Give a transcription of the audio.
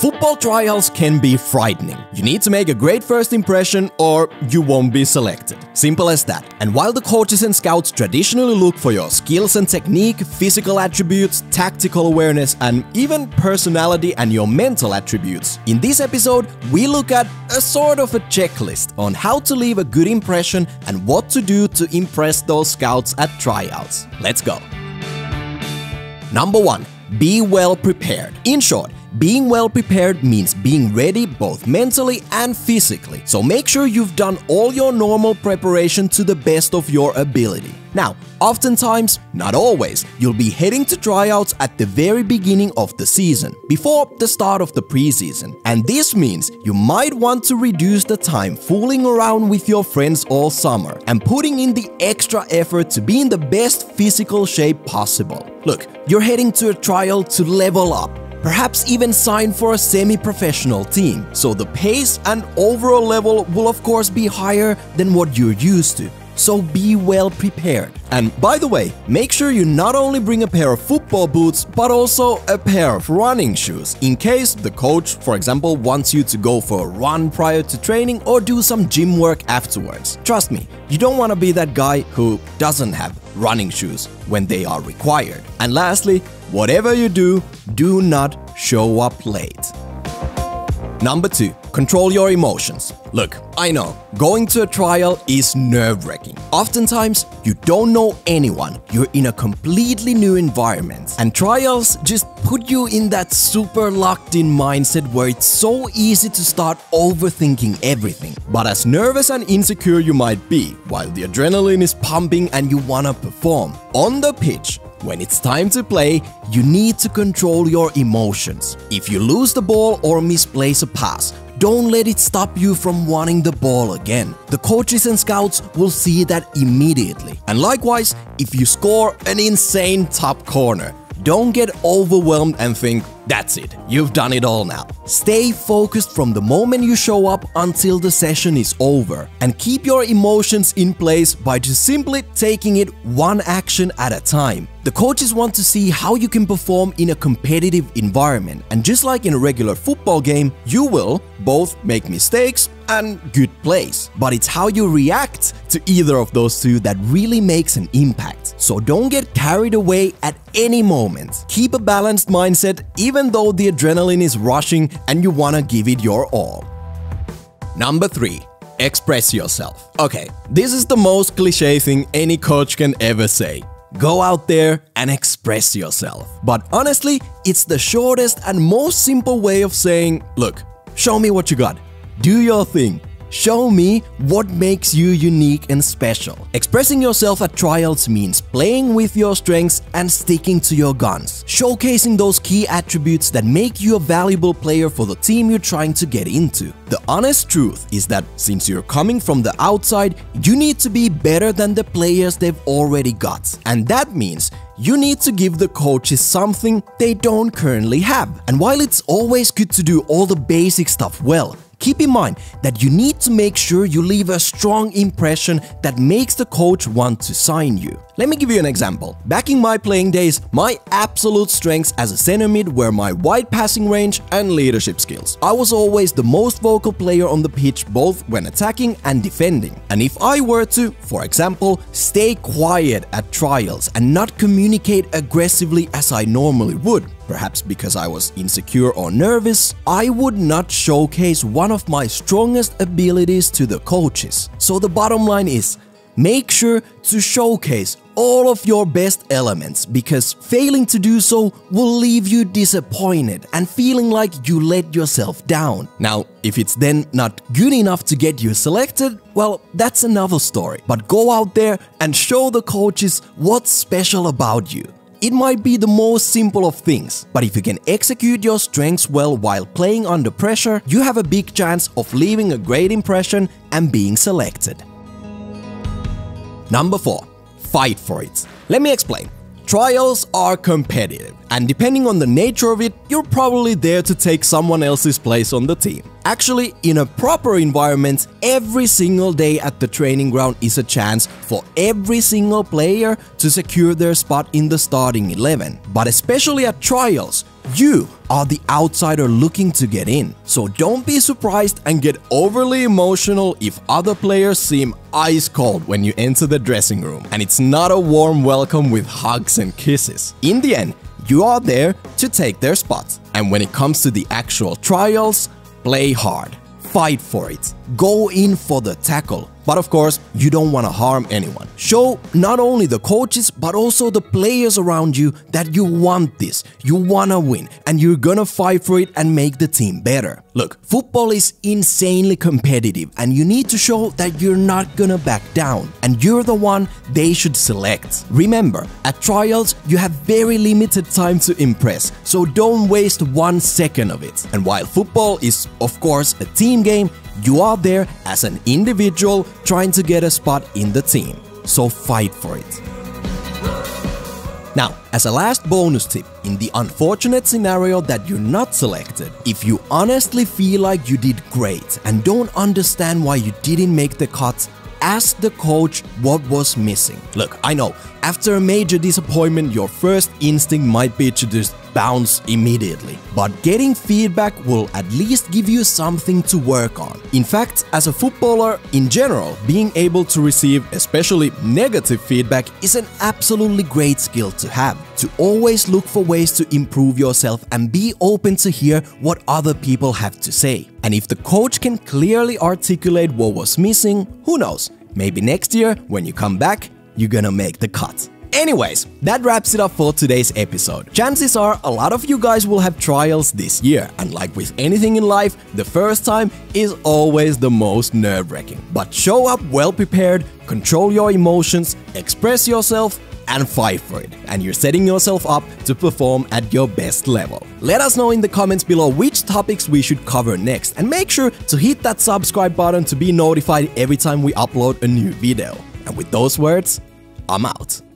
Football trials can be frightening. You need to make a great first impression or you won't be selected. Simple as that. And while the coaches and scouts traditionally look for your skills and technique, physical attributes, tactical awareness, and even personality and your mental attributes, in this episode we look at a sort of a checklist on how to leave a good impression and what to do to impress those scouts at tryouts. Let's go. Number 1. Be well prepared. In short, being well prepared means being ready both mentally and physically, so make sure you've done all your normal preparation to the best of your ability. Now, oftentimes, not always, you'll be heading to tryouts at the very beginning of the season, before the start of the preseason. And this means you might want to reduce the time fooling around with your friends all summer and putting in the extra effort to be in the best physical shape possible. Look, you're heading to a trial to level up, perhaps even sign for a semi-professional team, so the pace and overall level will of course be higher than what you're used to. So be well prepared. And by the way, make sure you not only bring a pair of football boots, but also a pair of running shoes, in case the coach, for example, wants you to go for a run prior to training or do some gym work afterwards. Trust me, you don't want to be that guy who doesn't have running shoes when they are required. And lastly, whatever you do, do not show up late. Number 2. Control your emotions. Look, I know, going to a trial is nerve-wracking. Oftentimes, you don't know anyone, you're in a completely new environment, and trials just put you in that super locked-in mindset where it's so easy to start overthinking everything. But as nervous and insecure you might be, while the adrenaline is pumping and you wanna perform, on the pitch, when it's time to play, you need to control your emotions. If you lose the ball or misplace a pass, don't let it stop you from wanting the ball again. The coaches and scouts will see that immediately. And likewise, if you score an insane top corner, don't get overwhelmed and think, that's it, you've done it all now. Stay focused from the moment you show up until the session is over and keep your emotions in place by just simply taking it one action at a time. The coaches want to see how you can perform in a competitive environment and just like in a regular football game, you will both make mistakes and good plays. But it's how you react to either of those two that really makes an impact. So don't get carried away at any moment. Keep a balanced mindset even though the adrenaline is rushing and you wanna give it your all. Number 3. Express yourself. Okay, this is the most cliche thing any coach can ever say. Go out there and express yourself. But honestly, it's the shortest and most simple way of saying, look, show me what you got. Do your thing. Show me what makes you unique and special. Expressing yourself at trials means playing with your strengths and sticking to your guns, showcasing those key attributes that make you a valuable player for the team you're trying to get into. The honest truth is that since you're coming from the outside, you need to be better than the players they've already got. And that means you need to give the coaches something they don't currently have. And while it's always good to do all the basic stuff well, Keep in mind that you need to make sure you leave a strong impression that makes the coach want to sign you. Let me give you an example. Back in my playing days, my absolute strengths as a center mid were my wide passing range and leadership skills. I was always the most vocal player on the pitch both when attacking and defending. And if I were to, for example, stay quiet at trials and not communicate aggressively as I normally would, perhaps because I was insecure or nervous, I would not showcase one of my strongest abilities to the coaches. So the bottom line is, make sure to showcase all of your best elements because failing to do so will leave you disappointed and feeling like you let yourself down. Now, if it's then not good enough to get you selected, well, that's another story. But go out there and show the coaches what's special about you. It might be the most simple of things, but if you can execute your strengths well while playing under pressure, you have a big chance of leaving a great impression and being selected. Number 4. Fight for it. Let me explain. Trials are competitive, and depending on the nature of it, you're probably there to take someone else's place on the team. Actually, in a proper environment, every single day at the training ground is a chance for every single player to secure their spot in the starting 11. But especially at trials, You are the outsider looking to get in, so don't be surprised and get overly emotional if other players seem ice cold when you enter the dressing room and it's not a warm welcome with hugs and kisses. In the end, you are there to take their spot. And when it comes to the actual trials, play hard, fight for it, go in for the tackle, but of course, you don't want to harm anyone. Show not only the coaches, but also the players around you that you want this, you want to win, and you're gonna fight for it and make the team better. Look, football is insanely competitive, and you need to show that you're not gonna back down, and you're the one they should select. Remember, at trials, you have very limited time to impress, so don't waste one second of it. And while football is, of course, a team game, you are there as an individual trying to get a spot in the team, so fight for it. Now, as a last bonus tip, in the unfortunate scenario that you're not selected, if you honestly feel like you did great and don't understand why you didn't make the cut, ask the coach what was missing. Look, I know, after a major disappointment, your first instinct might be to just bounce immediately. But getting feedback will at least give you something to work on. In fact, as a footballer in general, being able to receive especially negative feedback is an absolutely great skill to have. To always look for ways to improve yourself and be open to hear what other people have to say. And if the coach can clearly articulate what was missing, who knows? Maybe next year, when you come back, you're gonna make the cut. Anyways, that wraps it up for today's episode. Chances are a lot of you guys will have trials this year, and like with anything in life, the first time is always the most nerve wracking. But show up well prepared, control your emotions, express yourself, and fight for it, and you're setting yourself up to perform at your best level. Let us know in the comments below which topics we should cover next, and make sure to hit that subscribe button to be notified every time we upload a new video. And with those words, I'm out.